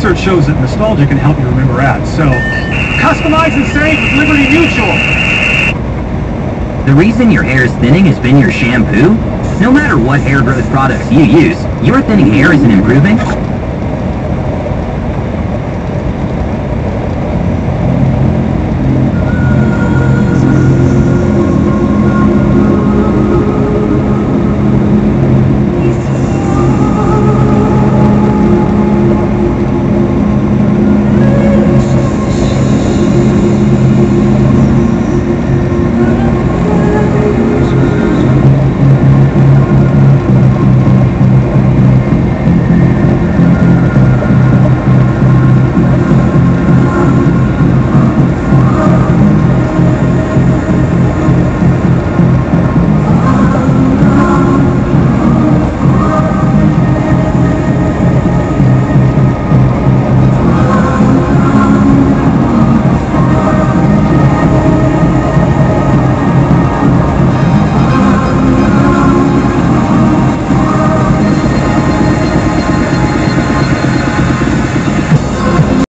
Research shows that nostalgia can help you remember ads, so customize and save with Liberty Mutual. The reason your hair is thinning has been your shampoo? No matter what hair growth products you use, your thinning hair isn't improving?